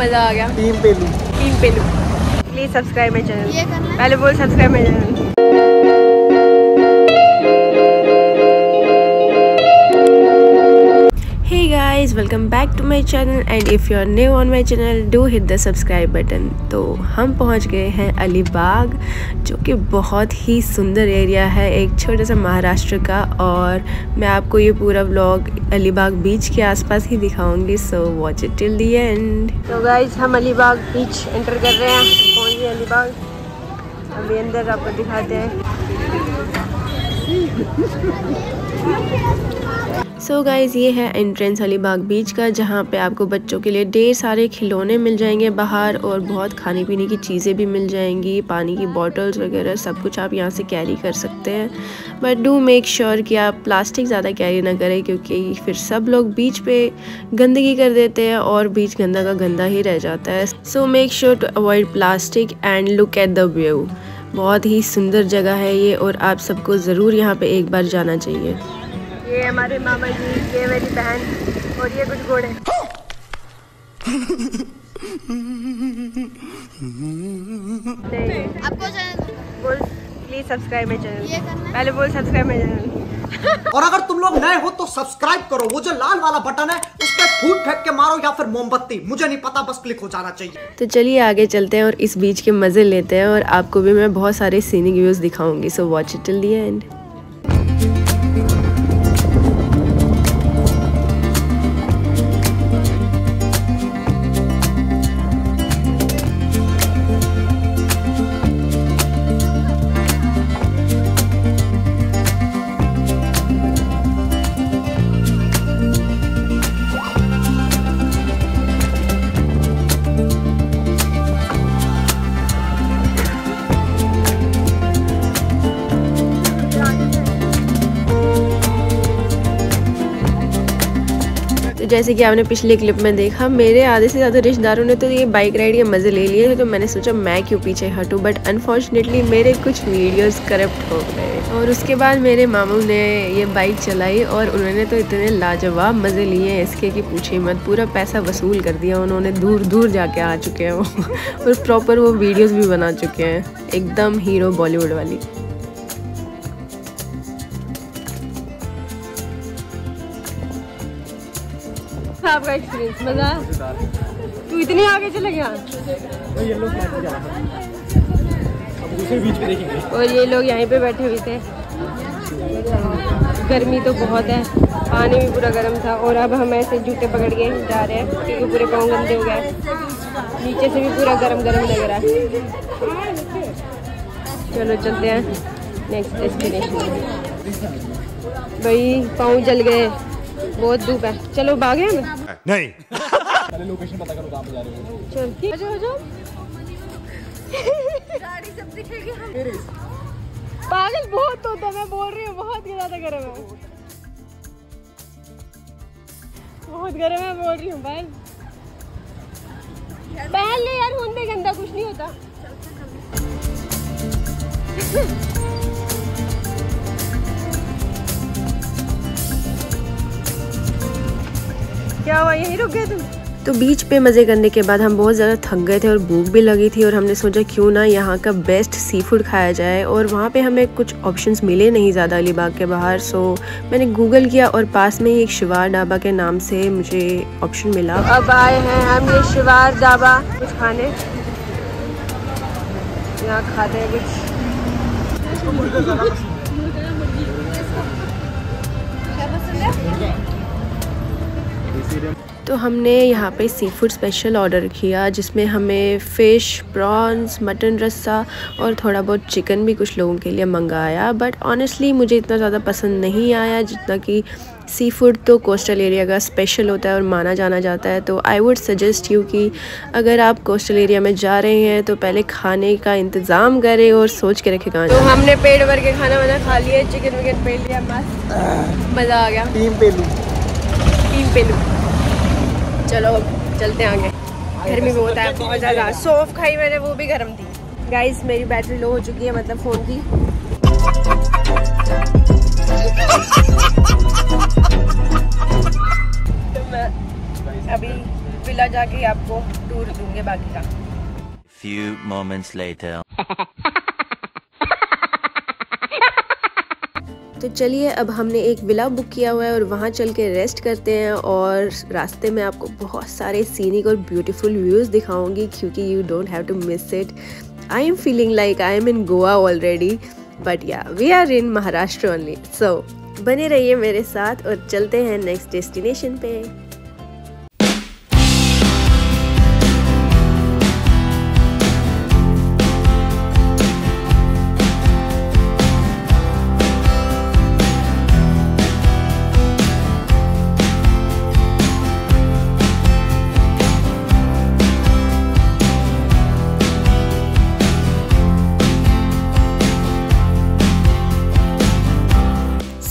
मज़ा आ गया। टीम पेलू टीम पेलू प्लीज़ सब्सक्राइब माई चैनल ये पहले बोल subscribe my channel Guys, welcome back to my channel. And if you are new on my channel do hit the subscribe button. तो हम पहुँच गए हैं अलीबाग जो कि बहुत ही सुंदर एरिया है एक छोटा सा महाराष्ट्र का। और मैं आपको ये पूरा व्लॉग अलीबाग बीच के आसपास ही दिखाऊँगी। So watch it till the end तो गाइज़ हम अलीबाग बीच एंटर कर रहे हैं। अलीबाग। अभी अंदर आपको दिखाते हैं। सो so गाइज़ ये है एंट्रेंस अलीबाग बीच का, जहाँ पे आपको बच्चों के लिए ढेर सारे खिलौने मिल जाएँगे, बाहर और बहुत खाने पीने की चीज़ें भी मिल जाएँगी, पानी की बॉटल्स वगैरह, सब कुछ आप यहाँ से कैरी कर सकते हैं। बट डू मेक श्योर कि आप प्लास्टिक ज़्यादा कैरी ना करें, क्योंकि फिर सब लोग बीच पे गंदगी कर देते हैं और बीच गंदा का गंदा ही रह जाता है। So make sure to avoid plastic and look at the view बहुत ही सुंदर जगह है ये और आप सबको ज़रूर यहाँ पर एक बार जाना चाहिए। ये हमारे मामा जी ये मेरी बहन और ये कुछ घोड़े। आपको चैनल बोल प्लीज़ सब्सक्राइब माई चैनल ये करना। पहले बोल सब्सक्राइब माई चैनल और अगर तुम लोग नए हो तो सब्सक्राइब करो। वो जो लाल वाला बटन है उस पर फूट फेंक के मारो या फिर मोमबत्ती। मुझे नहीं पता बस क्लिक हो जाना चाहिए। तो चलिए आगे चलते हैं और इस बीच के मज़े लेते हैं और आपको भी मैं बहुत सारे सीनिक व्यूज़ दिखाऊँगी। So watch it till the end जैसे कि आपने पिछले क्लिप में देखा, मेरे आधे से ज़्यादा रिश्तेदारों ने तो ये बाइक राइड के मज़े ले लिए थे तो मैंने सोचा मैं क्यों पीछे हटूँ? बट अनफॉर्चुनेटली मेरे कुछ वीडियोस करप्ट हो गए। और उसके बाद मेरे मामू ने ये बाइक चलाई और उन्होंने तो इतने लाजवाब मज़े लिए इसके कि पूछे मत। पूरा पैसा वसूल कर दिया उन्होंने, दूर दूर जाके आ चुके हैं वो। और प्रॉपर वो वीडियोज़ भी बना चुके हैं। एकदम हीरो बॉलीवुड वाली। आपका एक्सपीरियंस मज़ा? तू इतने आगे चले गया? और ये लोग यहीं पे बैठे हुए थे। गर्मी तो बहुत है। पानी भी पूरा गर्म था। और अब हम ऐसे जूते पकड़ के जा रहे हैं। क्योंकि पूरे पाँव गंदे हो गए नीचे से भी पूरा गर्म गर्म लग रहा है। चलो चलते हैं। नेक्स्ट डेस्टिनेशन भाई पाँव जल गए। बहुत धूप है। चलो भागे हम। नहीं। पहले लोकेशन पता करो कहाँ पे जा रहे हो। चल आ जाओ, जाओ। गाड़ी सब दिखेगी हम पागल बहुत होता मैं बोल रही हूँ बहुत ही ज़्यादा गर्म है। बहुत गर्म है बोल रही हूँ बहन। पहन ले यार होने गंदा कुछ नहीं होता। क्या हुआ? यहीं रुक गए तुम? तो बीच पे मज़े करने के बाद हम बहुत ज़्यादा थक गए थे और भूख भी लगी थी और हमने सोचा क्यों ना यहाँ का बेस्ट सी फ़ूड खाया जाए और वहाँ पे हमें कुछ ऑप्शंस मिले नहीं ज़्यादा अलीबाग के बाहर। सो मैंने गूगल किया और पास में ही एक शिवार ढाबा के नाम से मुझे ऑप्शन मिला। अब आए हैं हम ये शिवार ढाबा। कुछ खाने? यहाँ खाते हैं कुछ। है? तो हमने यहाँ पे सी फ़ूड स्पेशल ऑर्डर किया जिसमें हमें फ़िश प्रॉन्स मटन रस्सा और थोड़ा बहुत चिकन भी कुछ लोगों के लिए मंगाया। बट ऑनेस्टली मुझे इतना ज़्यादा पसंद नहीं आया जितना कि सी फ़ूड तो कोस्टल एरिया का स्पेशल होता है और माना जाना जाता है। तो आई वुड सजेस्ट यू कि अगर आप कोस्टल एरिया में जा रहे हैं तो पहले खाने का इंतज़ाम करें और सोच के रखें खाना। तो हमने पेट भर के खाना वाना खा लिया चिकन विकन पे लिया मस्त मज़ा आ गया। टीम पेलू। टीम पेलू। चलो चलते हैं आगे। गर्मी बहुत है। बहुत ज़्यादा। सौफ खाई मैंने वो भी गर्म थी। गाइस मेरी बैटरी लो हो चुकी है मतलब फ़ोन की। तो मैं अभी विला जाके आपको टूर दूँगे बाकी का। Few moments later. तो चलिए, अब हमने एक विला बुक किया हुआ है और वहाँ चल के रेस्ट करते हैं और रास्ते में आपको बहुत सारे सीनिक और ब्यूटीफुल व्यूज़ दिखाऊँगी क्योंकि you don't have to miss it I am feeling like I am in Goa already but ya we are in Maharashtra only so बने रहिए मेरे साथ और चलते हैं नेक्स्ट डेस्टिनेशन पे।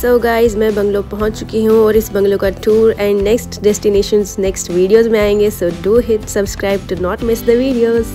सो so गाइज़ मैं बंगलो पहुँच चुकी हूँ और इस बंगलो का tour and next destinations next videos में आएँगे। So do hit subscribe to not miss the videos